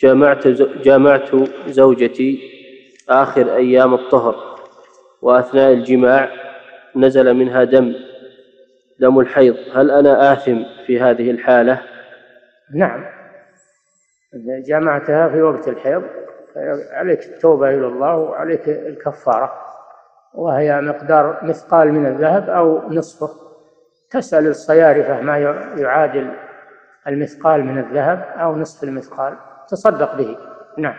جامعت جامعت زوجتي آخر أيام الطهر وأثناء الجماع نزل منها دم دم الحيض. هل أنا آثم في هذه الحالة؟ نعم. إذا جامعتها في وقت الحيض عليك التوبة إلى الله وعليك الكفارة وهي مقدار مثقال من الذهب أو نصفه. تسأل الصيارفة ما يعادل المثقال من الذهب أو نصف المثقال. تصدق به. نعم.